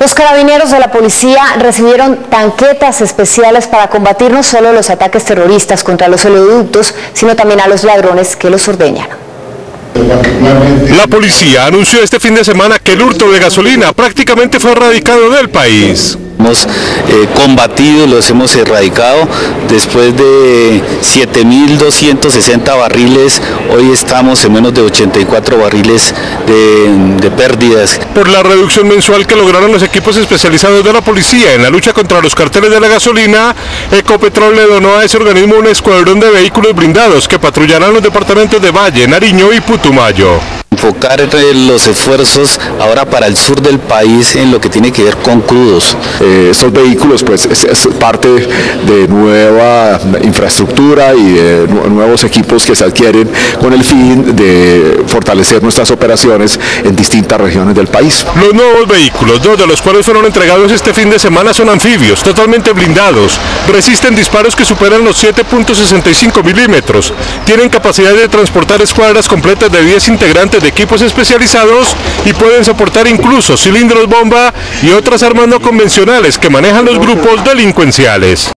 Los carabineros de la policía recibieron tanquetas especiales para combatir no solo los ataques terroristas contra los oleoductos, sino también a los ladrones que los ordeñan. La policía anunció este fin de semana que el hurto de gasolina prácticamente fue erradicado del país. Hemos eh, combatido, los hemos erradicado. Después de 7.260 barriles, hoy estamos en menos de 84 barriles de, de pérdidas. Por la reducción mensual que lograron los equipos especializados de la policía en la lucha contra los carteles de la gasolina, Ecopetrol le donó a ese organismo un escuadrón de vehículos blindados que patrullarán los departamentos de Valle, Nariño y Putumayo enfocar los esfuerzos ahora para el sur del país en lo que tiene que ver con crudos. Eh, estos vehículos pues es, parte de nueva infraestructura y de nuevos equipos que se adquieren con el fin de fortalecer nuestras operaciones en distintas regiones del país. Los nuevos vehículos, dos de los cuales fueron entregados este fin de semana son anfibios, totalmente blindados, resisten disparos que superan los 7.65 milímetros, tienen capacidad de transportar escuadras completas de 10 integrantes de equipos especializados y pueden soportar incluso cilindros bomba y otras armas no convencionales que manejan los grupos delincuenciales.